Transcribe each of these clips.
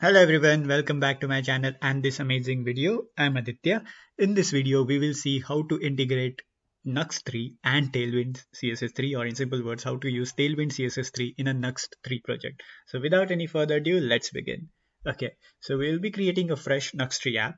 Hello everyone, welcome back to my channel and this amazing video. I'm Aditya. In this video, we will see how to integrate Nuxt 3 and Tailwind CSS3 or in simple words, how to use Tailwind CSS3 in a Nuxt 3 project. So without any further ado, let's begin. Okay, so we'll be creating a fresh Nuxt 3 app.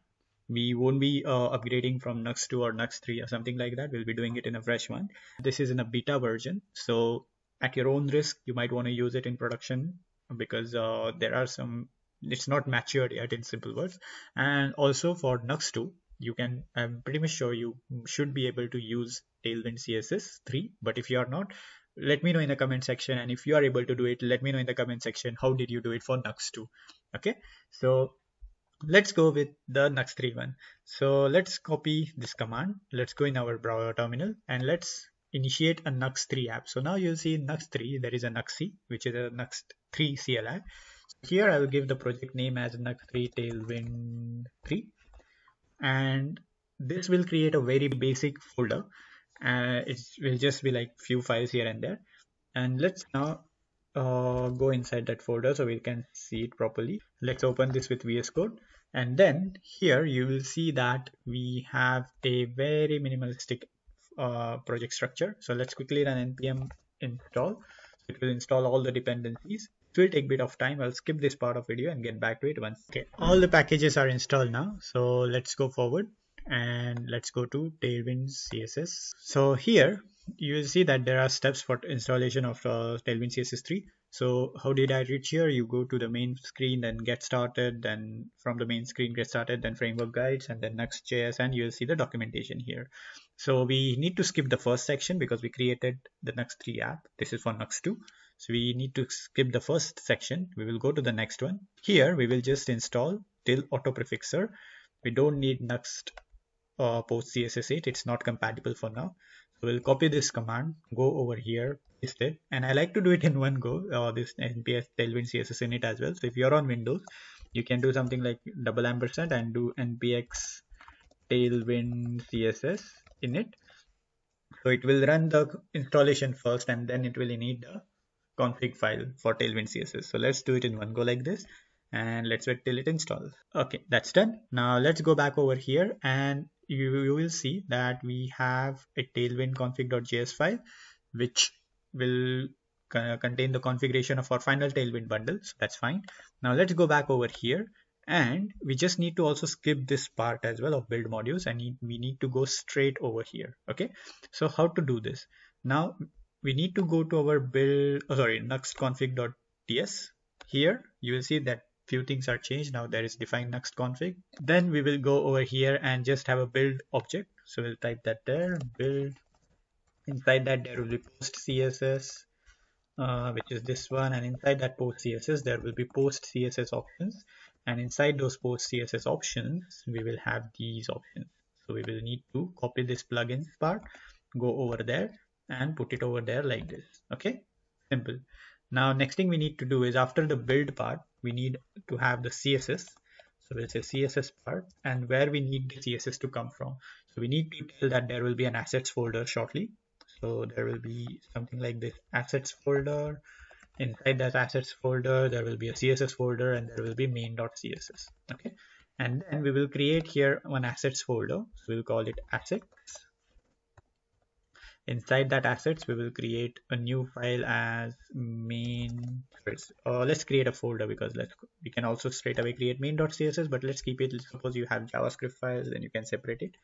We won't be uh, upgrading from Nuxt 2 or Nuxt 3 or something like that. We'll be doing it in a fresh one. This is in a beta version. So at your own risk, you might want to use it in production because uh, there are some it's not matured yet in simple words. And also for Nuxt 2 you can I'm pretty much sure you should be able to use Tailwind CSS 3 but if you are not let me know in the comment section. And if you are able to do it let me know in the comment section how did you do it for Nuxt 2 okay? So let's go with the Nuxt 3 one. So let's copy this command. Let's go in our browser terminal and let's initiate a Nuxt 3 app. So now you'll see in Nuxt 3 there is a Nuxi which is a Nuxt 3 CLI here I will give the project name as Nuxt3 Tailwind 3 and this will create a very basic folder. Uh, it will just be like few files here and there. And let's now uh, go inside that folder so we can see it properly. Let's open this with VS Code. And then here you will see that we have a very minimalistic uh, project structure. So let's quickly run npm install it will install all the dependencies. It will take a bit of time. I'll skip this part of video and get back to it once. Okay. All the packages are installed now. So let's go forward and let's go to tailwind css so here you will see that there are steps for installation of uh, tailwind css 3 so how did i reach here you go to the main screen then get started then from the main screen get started then framework guides and then nuxt.js and you'll see the documentation here so we need to skip the first section because we created the Nuxt3 app this is for Nuxt2. so we need to skip the first section. We will go to the next one. Here we will just install till auto prefixer. We don't need Nuxt uh, post CSS 8. It's not compatible for now. So we'll copy this command, go over here, paste it. And I like to do it in one go, uh, this npx tailwind CSS init as well. So if you're on Windows, you can do something like double ampersand and do npx tailwind CSS init. So it will run the installation first and then it will init the config file for Tailwind CSS. So let's do it in one go like this and let's wait till it installs. Okay, that's done. Now let's go back over here and you, you will see that we have a tailwind config.js file which will uh, contain the configuration of our final tailwind bundle. So that's fine. Now let's go back over here. And we just need to also skip this part as well of build modules. And we need to go straight over here. Okay. So how to do this? Now we need to go to our build oh sorry nuxt config.ts here you will see that few things are changed. Now there is define Nuxt config. Then we will go over here and just have a build object. So we'll type that there build. Inside that there will be post css uh, which is this one. And inside that post css there will be post css options. And inside those post css options we will have these options. So we will need to copy this plugins part go over there and put it over there like this. Okay? Simple now next thing we need to do is after the build part we need to have the css so we'll say css part and where we need the css to come from. So we need to tell that there will be an assets folder shortly. So there will be something like this assets folder. Inside that assets folder there will be a css folder and there will be main.css okay? And then we will create here one assets folder. So we'll call it assets inside that assets we will create a new file as main uh, let's create a folder because let's we can also straight away create main.css but let's keep it. Suppose you have javascript files then you can separate it.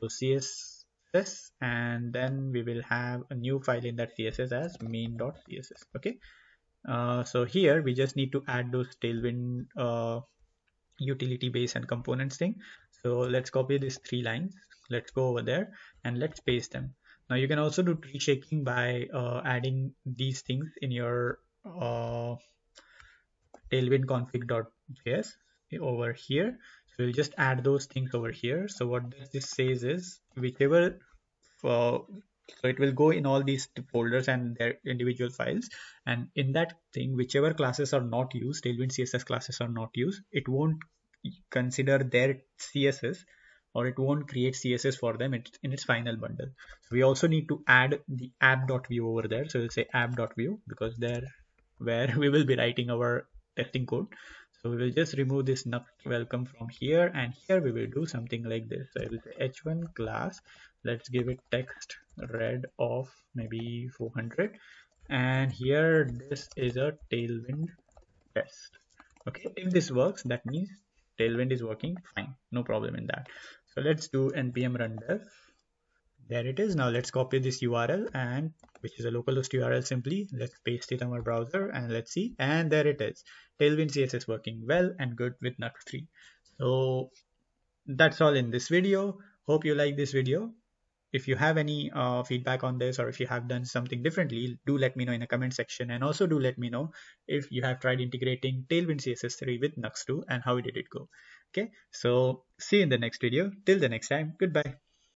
So css and then we will have a new file in that css as main.css okay? Uh, so here we just need to add those tailwind uh, utility base and components thing. So let's copy these three lines. Let's go over there and let's paste them now you can also do tree shaking by uh, adding these things in your uh, tailwind config.js over here. So we'll just add those things over here. So what this says is whichever, uh, so it will go in all these folders and their individual files. And in that thing, whichever classes are not used, tailwind CSS classes are not used, it won't consider their CSS or it won't create css for them in its final bundle. So we also need to add the app.vue over there. So we'll say app.vue because there where we will be writing our testing code. So we will just remove this nuxt welcome from here and here we will do something like this. So I will say h1 class, let's give it text red of maybe 400 and here this is a tailwind test. Okay, if this works, that means tailwind is working fine, no problem in that. So let's do npm run dev there it is. Now let's copy this url and which is a localhost url simply let's paste it on our browser and let's see. And there it is. Tailwind css working well and good with nuxt 3 so that's all in this video. Hope you like this video if you have any uh, feedback on this or if you have done something differently do let me know in the comment section. And also do let me know if you have tried integrating tailwind css3 with nuxt2 and how did it go. Okay so see you in the next video. Till the next time goodbye